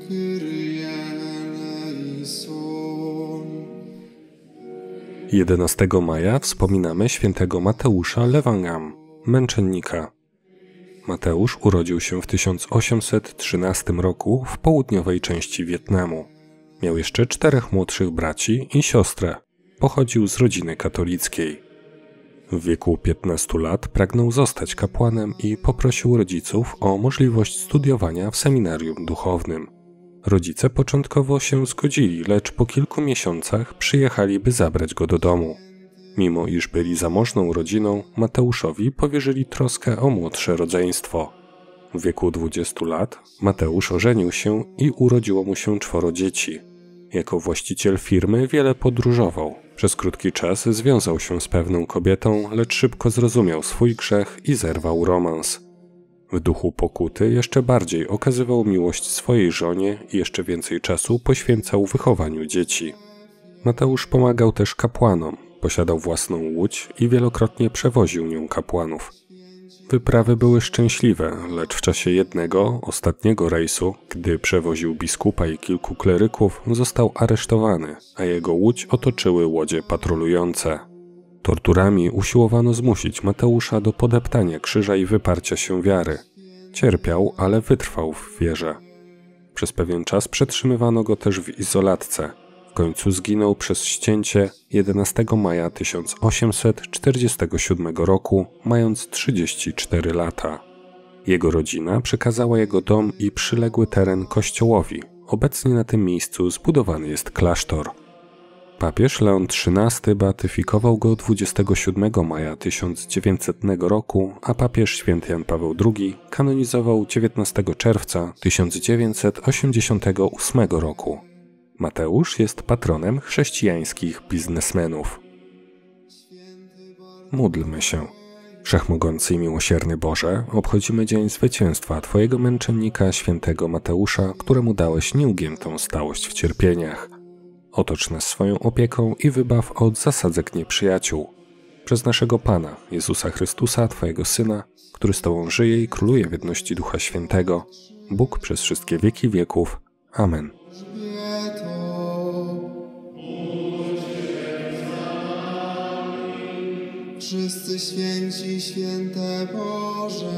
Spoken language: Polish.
Kyrie eleison. 11 maja wspominamy świętego Mateusza Lewangam, męczennika. Mateusz urodził się w 1813 roku w południowej części Wietnamu. Miał jeszcze czterech młodszych braci i siostrę. Pochodził z rodziny katolickiej. W wieku 15 lat pragnął zostać kapłanem i poprosił rodziców o możliwość studiowania w seminarium duchownym. Rodzice początkowo się zgodzili, lecz po kilku miesiącach przyjechali, by zabrać go do domu. Mimo iż byli zamożną rodziną, Mateuszowi powierzyli troskę o młodsze rodzeństwo. W wieku 20 lat Mateusz ożenił się i urodziło mu się czworo dzieci. Jako właściciel firmy wiele podróżował. Przez krótki czas związał się z pewną kobietą, lecz szybko zrozumiał swój grzech i zerwał romans. W duchu pokuty jeszcze bardziej okazywał miłość swojej żonie i jeszcze więcej czasu poświęcał wychowaniu dzieci. Mateusz pomagał też kapłanom, posiadał własną łódź i wielokrotnie przewoził nią kapłanów. Wyprawy były szczęśliwe, lecz w czasie jednego, ostatniego rejsu, gdy przewoził biskupa i kilku kleryków, został aresztowany, a jego łódź otoczyły łodzie patrolujące. Torturami usiłowano zmusić Mateusza do podeptania krzyża i wyparcia się wiary. Cierpiał, ale wytrwał w wierze. Przez pewien czas przetrzymywano go też w izolatce. W końcu zginął przez ścięcie 11 maja 1847 roku, mając 34 lata. Jego rodzina przekazała jego dom i przyległy teren kościołowi. Obecnie na tym miejscu zbudowany jest klasztor. Papież Leon XIII beatyfikował go 27 maja 1900 roku, a papież święty Jan Paweł II kanonizował 19 czerwca 1988 roku. Mateusz jest patronem chrześcijańskich biznesmenów. Módlmy się. Wszechmogący i miłosierny Boże, obchodzimy dzień zwycięstwa Twojego męczennika, świętego Mateusza, któremu dałeś nieugiętą stałość w cierpieniach. Otocz nas swoją opieką i wybaw od zasadzek nieprzyjaciół. Przez naszego Pana, Jezusa Chrystusa, Twojego Syna, który z Tobą żyje i króluje w jedności Ducha Świętego, Bóg przez wszystkie wieki wieków. Amen. Wszyscy święci, święte Boże,